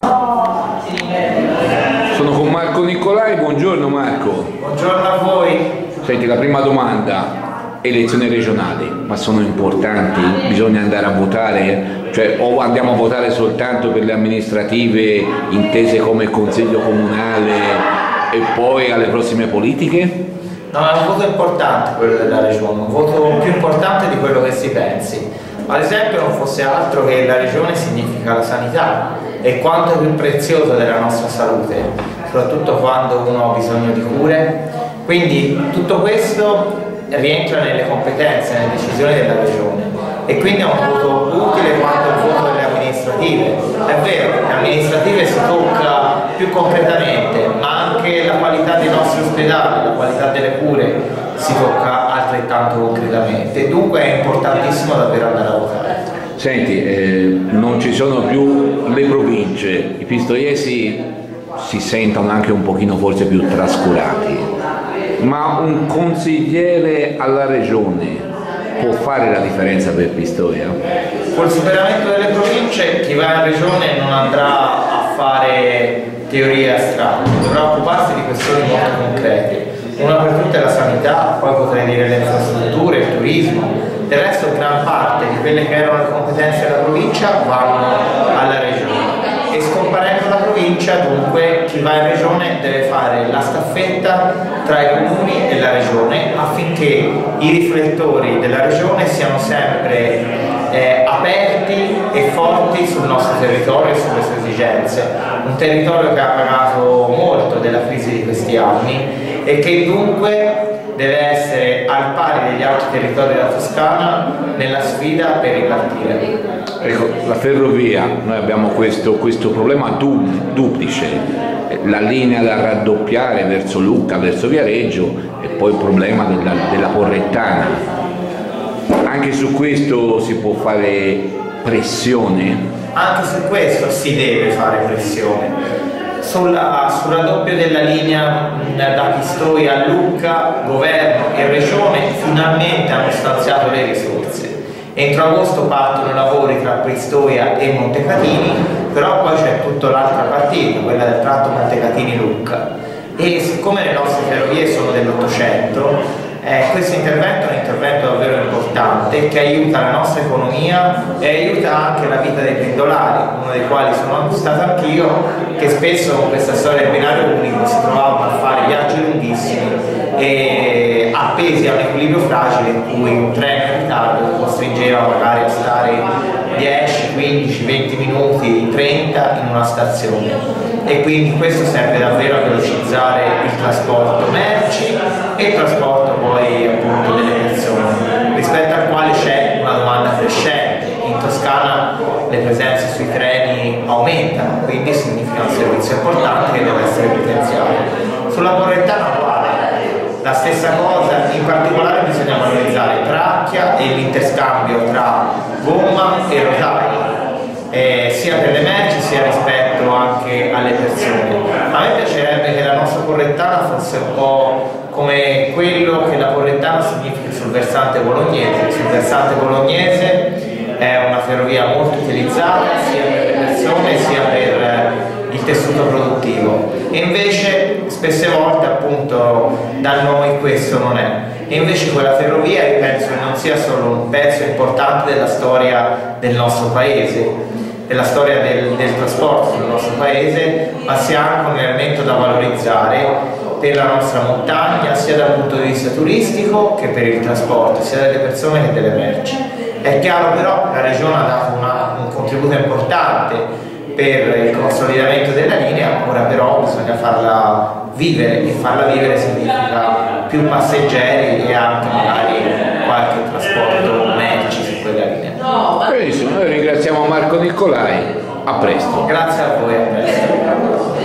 Sono con Marco Nicolai, buongiorno Marco. Buongiorno a voi. Senti, la prima domanda, elezioni regionali, ma sono importanti, bisogna andare a votare, cioè o andiamo a votare soltanto per le amministrative intese come consiglio comunale e poi alle prossime politiche? No, è un voto importante quello della regione, un voto più importante di quello che si pensi. Ad esempio non fosse altro che la regione significa la sanità e quanto più preziosa della nostra salute, soprattutto quando uno ha bisogno di cure. Quindi tutto questo rientra nelle competenze, nelle decisioni della regione e quindi è un voto utile quanto il voto delle amministrative. È vero, le amministrative si tocca più concretamente, ma anche la qualità dei nostri ospedali, la qualità delle cure si tocca altrettanto concretamente. Dunque è importantissimo davvero andare a votare. Senti, eh, non ci sono più le province, i pistoiesi si sentono anche un pochino forse più trascurati, ma un consigliere alla regione può fare la differenza per Pistoia? Col superamento delle province chi va in regione non andrà a fare teorie astratte, dovrà occuparsi di questioni molto concrete. Una per tutte è la dire le infrastrutture, il turismo. Del resto gran parte di quelle che erano le competenze della provincia vanno alla regione. E scomparendo la provincia, dunque, chi va in regione deve fare la staffetta tra i comuni e la regione affinché i riflettori della regione siano sempre eh, aperti e forti sul nostro territorio e sulle sue esigenze. Un territorio che ha pagato molto della crisi di questi anni e che dunque deve essere al pari degli altri territori della Toscana nella sfida per ripartire. Ecco, la ferrovia, noi abbiamo questo, questo problema du, duplice, la linea da raddoppiare verso Lucca, verso Viareggio e poi il problema della, della Porrettana. Anche su questo si può fare pressione? Anche su questo si deve fare pressione sulla, sul raddoppio della linea da Pistoia a Lucca, governo e regione finalmente hanno stanziato le risorse. Entro agosto partono lavori tra Pistoia e Montecatini, però poi c'è tutta l'altra partita, quella del tratto Montecatini-Lucca. E siccome le nostre ferrovie sono dell'Ottocento, eh, questo intervento è un intervento importante che aiuta la nostra economia e aiuta anche la vita dei pendolari, uno dei quali sono stato anch'io, che spesso con questa storia del binario unico si trovavano a fare viaggi lunghissimi e appesi a un equilibrio fragile in cui un treno in ritardo costringeva magari a stare 10, 15, 20 minuti, 30 in una stazione. E quindi questo serve davvero a velocizzare il trasporto merci e il trasporto poi appunto delle persone rispetto al quale c'è una domanda crescente in Toscana le presenze sui treni aumentano quindi significa un servizio importante che deve essere potenziato sulla Porrettana uguale la stessa cosa, in particolare bisogna valorizzare tracchia e l'interscambio tra gomma e rotaio eh, sia per le merci sia rispetto anche alle persone. A me piacerebbe che la nostra Porrettana fosse un po' come quello che la Porrettana significa sul versante bolognese. Sul versante bolognese è una ferrovia molto utilizzata sia per le persone sia per eh, il tessuto produttivo e invece spesse volte appunto da noi questo non è e invece quella ferrovia io penso che non sia solo un pezzo importante della storia del nostro paese della storia del, del trasporto nel nostro paese, ma sia anche un elemento da valorizzare per la nostra montagna, sia dal punto di vista turistico che per il trasporto, sia delle persone che delle merci. È chiaro però che la Regione ha dato una, un contributo importante per il consolidamento della linea, ora però bisogna farla vivere e farla vivere significa più passeggeri e anche magari qualche trasporto merci su quella linea. Benissimo, noi ringraziamo Marco Nicolai, a presto. Grazie a voi, a presto.